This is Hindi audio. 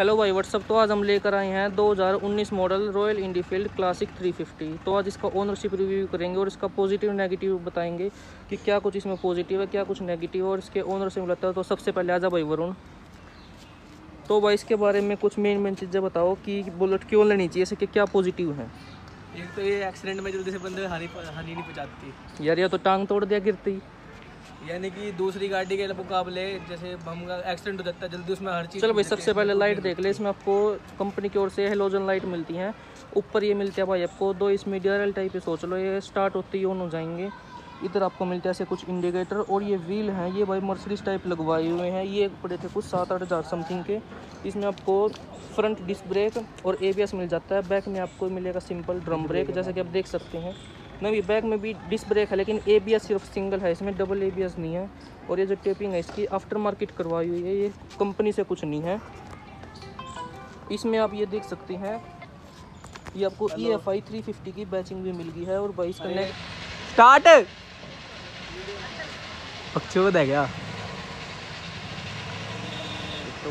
हेलो भाई व्हाट्सअप? तो आज हम लेकर आए हैं 2019 मॉडल रॉयल इनफील्ड क्लासिक 350 तो आज इसका ओनरशिप रिव्यू करेंगे और इसका पॉजिटिव नेगेटिव बताएँगे कि क्या कुछ इसमें पॉजिटिव है क्या कुछ नेगेटिव है और इसके ओनर से मिलता है। तो सबसे पहले आजा भाई वरुण। तो भाई इसके बारे में कुछ मेन मेन चीज़ें बताओ कि बुलेट क्यों लेनी चाहिए इसके क्या पॉजिटिव है? एक तो ये एक्सीडेंट में जल्दी से बंदे हानि हानि नहीं पहुंचाती। यार या तो टांग तोड़ दिया गिरती। यानी कि दूसरी गाड़ी के मुकाबले जैसे हम एक्सीडेंट हो जाता है जल्दी उसमें हर चीज़ चलो भाई सबसे पहले लाइट देख ले इसमें आपको कंपनी की ओर से हेलोजन लाइट मिलती हैं। ऊपर ये मिलती है भाई आपको दो इसमें डी टाइप सोच लो ये स्टार्ट होते ही ऑन हो जाएँगे। इधर आपको मिलते हैं ऐसे कुछ इंडिकेटर और ये व्हील हैं ये भाई मर्सरीज टाइप लगवाए हुए हैं। ये पड़े थे कुछ सात आठ हज़ार समथिंग के। इसमें आपको फ्रंट डिस्क ब्रेक और ABS मिल जाता है। बैक में आपको मिलेगा सिंपल ड्रम ब्रेक जैसे कि आप देख सकते हैं। नहीं बैक में भी डिस्क ब्रेक है लेकिन एबीएस सिर्फ़ सिंगल है इसमें डबल एबीएस नहीं है। और ये जो टेपिंग है इसकी आफ्टर मार्केट करवाई हुई है ये कंपनी से कुछ नहीं है। इसमें आप ये देख सकते हैं ये आपको E F I three fifty की बैचिंग भी मिल गई है और बाईस करने स्टार्ट पक्षी है क्या तो